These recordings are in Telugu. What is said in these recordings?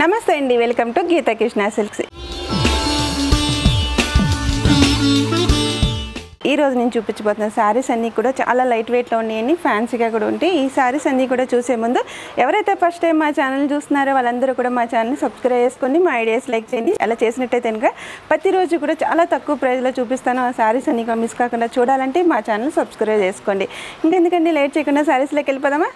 నమస్తే అండి welcome to Geetha Krishna silks. ఈ రోజు నేను చూపించబోతున్న శారీస్ అన్నీ కూడా చాలా లైట్ వెయిట్లో ఉన్నాయని ఫ్యాన్సీగా కూడా ఉంటాయి. ఈ శారీస్ అన్నీ కూడా చూసే ముందు ఎవరైతే ఫస్ట్ టైం మా ఛానల్ చూస్తున్నారో వాళ్ళందరూ కూడా మా ఛానల్ సబ్స్క్రైబ్ చేసుకొని మా ఐడియాస్ లైక్ చేయండి. అలా చేసినట్టయితే కనుక ప్రతిరోజు కూడా చాలా తక్కువ ప్రైజ్లో చూపిస్తాను ఆ శారీస్ అన్నీ కూడా మిస్ కాకుండా చూడాలంటే మా ఛానల్ సబ్స్క్రైబ్ చేసుకోండి. ఇంకెందుకండి లేట్ చేయకుండా శారీస్లోకి వెళ్ళిపోదామా?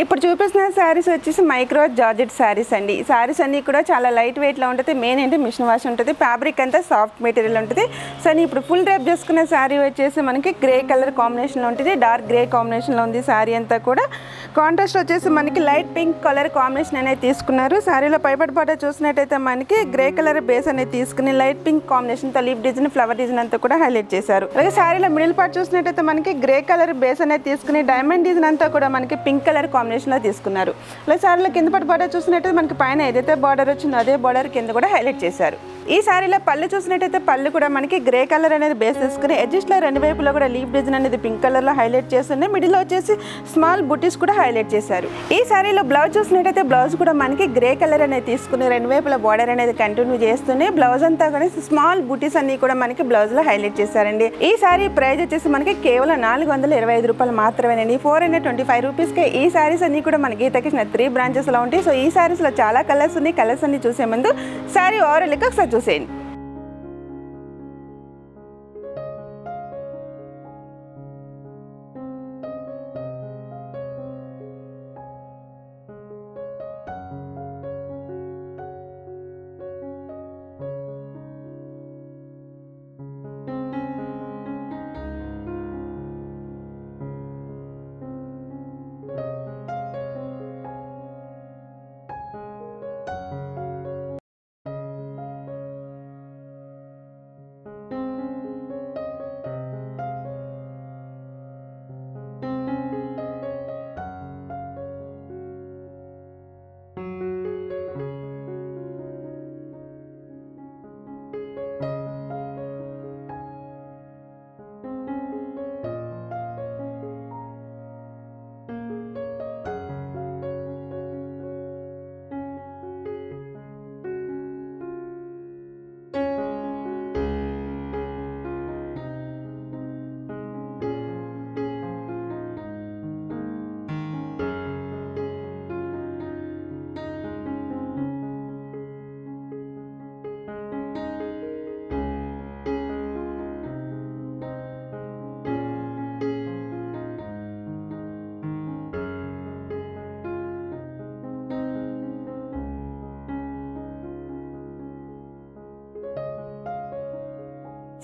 ఇప్పుడు చూపిస్తున్న శారీస్ వచ్చేసి మైక్రో జార్జెట్ శారీస్ అండి. ఈ శారీస్ అన్నీ కూడా చాలా లైట్ వెయిట్లో ఉంటుంది. మెయిన్ ఏంటి? మిషన్ వాష్ ఉంటుంది. ఫ్యాబ్రిక్ అంతా సాఫ్ట్ మెటీరియల్ ఉంటుంది. సో ఇప్పుడు ఫుల్ డ్రెప్ చేసుకున్న శారీ వచ్చేసి మనకి గ్రే కలర్ కాంబినేషన్లో ఉంటుంది. డార్క్ గ్రే కాంబినేషన్లో ఉంది శారీ అంతా కూడా. కాంట్రాస్ట్ వచ్చేసి మనకి లైట్ పింక్ కలర్ కాంబినేషన్ అనేది తీసుకున్నారు. శారీలో పైపడి పాట చూసినట్టయితే మనకి గ్రే కలర్ బేస్ అనేది తీసుకుని లైట్ పింక్ కాంబినేషన్తో లీఫ్ డిజైన్ ఫ్లవర్ డిజైన్ అంతా కూడా హైలైట్ చేశారు. అలాగే శారీలో మిడిల్ పార్ట్ చూసినట్టయితే మనకి గ్రే కలర్ బేస్ అనేది తీసుకుని డైమండ్ డిజైన్ అంతా కూడా మనకి పింక్ కలర్ కాంబినేషన్లో తీసుకున్నారు. అలాగే శారీలో కింద పట్టు బార్డర్ చూసినట్టయితే మనకి పైన ఏదైతే బార్డర్ వచ్చిందో అదే బార్డర్ కింద కూడా హైలైట్ చేశారు. ఈ శారీలో పళ్ళు చూసినట్టయితే పళ్ళు కూడా మనకి గ్రే కలర్ అనేది బేస్ తీసుకుని ఎడ్జస్ట్లో రెండు వైపులో కూడా లీఫ్ డిజైన్ అనేది పింక్ కలర్లో హైలైట్ చేస్తుంది. మిడిల్లో వచ్చేసి స్మాల్ బుటీస్ కూడా హైలైట్ చేశారు. ఈ శారీలో బ్లౌజ్ చూసినట్టయితే బ్లౌజ్ కూడా మనకి గ్రే కలర్ అనేది తీసుకుని రెండు వైపుల బార్డర్ అనేది కంటిన్యూ చేస్తుంది బ్లౌజ్ అంతా కూడా స్మాల్ బుటీస్ అన్ని కూడా మనకి బ్లౌజ్లో హైలైట్ చేశారండి. ఈ శారీ ప్రైస్ వచ్చేసి మనకి కేవలం నాలుగు వందల ఇరవై ఐదు రూపాయలు మాత్రమేనండి. ఫోర్ హండ్రెడ్ ట్వంటీ ఫైవ్ రూపీస్కి ఈ శారీస్ అన్ని కూడా మనకి గీతకి త్రీ బ్రాంచెస్లో ఉంటాయి. సో ఈ శారీస్లో చాలా కలర్స్ ఉన్నాయి. కలర్స్ అన్ని చూసే ముందు శారీ ఓవరాల్ ఒకసారి చూసేయండి.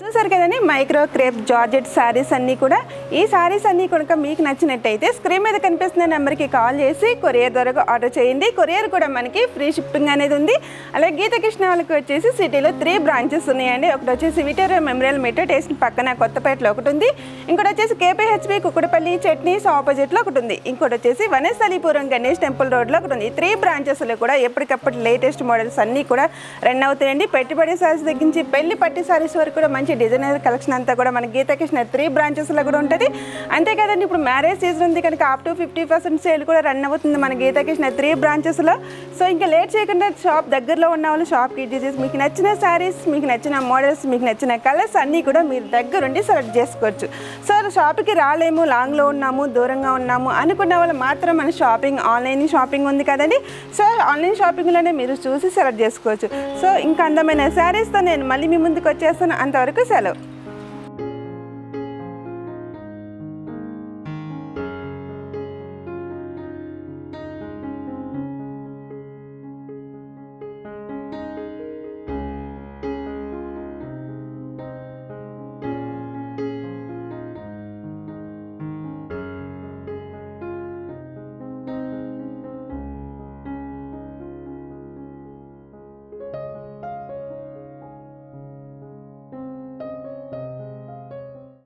చూసారు కదండి మైక్రో క్రేప్ జార్జెట్ శారీస్ అన్నీ కూడా. ఈ శారీస్ అన్నీ కనుక మీకు నచ్చినట్టయితే స్క్రీన్ మీద కనిపిస్తున్న నెంబర్కి కాల్ చేసి కొరియర్ ద్వారా ఆర్డర్ చేయండి. కొరియర్ కూడా మనకి ఫ్రీ షిప్పింగ్ అనేది ఉంది. అలాగే గీత కృష్ణ వాళ్ళకి వచ్చేసి సిటీలో త్రీ బ్రాంచెస్ ఉన్నాయండి. ఒకటి వచ్చేసి విటోరియా మెమోరియల్ మెట్రో స్టేషన్ పక్కన కొత్తపేటలో ఒకటి ఉంది. ఇంకోటి వచ్చేసి కేపీహెచ్బి కుక్కడపల్లి చట్నీస్ ఆపోజిట్లో ఒకటి ఉంది. ఇంకోటి వచ్చేసి వనస్థలీపురం గణేష్ టెంపుల్ రోడ్లో ఒకటి ఉంది. త్రీ బ్రాంచెస్లో కూడా ఎప్పటికప్పుడు లేటెస్ట్ మోడల్స్ అన్నీ కూడా రన్ అవుతాయండి. పెట్టుబడి సారీస్ తగ్గించి పెళ్ళి పట్టి సారీస్ వరకు కూడా మంచి డిజైనర్ కలెక్షన్ అంతా కూడా మన గీతాకృష్ణ త్రీ బ్రాంచెస్లో కూడా ఉంటుంది. అంతే కదండి ఇప్పుడు మ్యారేజ్ సీజన్ ఉంది కనుక up to fifty percent sale కూడా రన్ అవుతుంది మన గీతకృష్ణ త్రీ బ్రాంచెస్లో సో ఇంకా లేట్ చేయకుండా షాప్ దగ్గరలో ఉన్న వాళ్ళు షాప్కి డిజైన్స్ మీకు నచ్చిన శారీస్ మీకు నచ్చిన మోడల్స్ మీకు నచ్చిన కలర్స్ అన్నీ కూడా మీరు దగ్గరుండి సెలెక్ట్ చేసుకోవచ్చు. సో షాప్కి రాలేము లాంగ్లో ఉన్నాము దూరంగా ఉన్నాము అనుకున్న వాళ్ళు మాత్రం మన షాపింగ్ ఆన్లైన్ షాపింగ్ ఉంది కదండి. సో ఆన్లైన్ షాపింగ్లోనే మీరు చూసి సెలెక్ట్ చేసుకోవచ్చు. సో ఇంకా అందమైన శారీస్తో నేను మళ్ళీ మీ ముందుకు వచ్చేస్తాను. అంతవరకు సెలవు.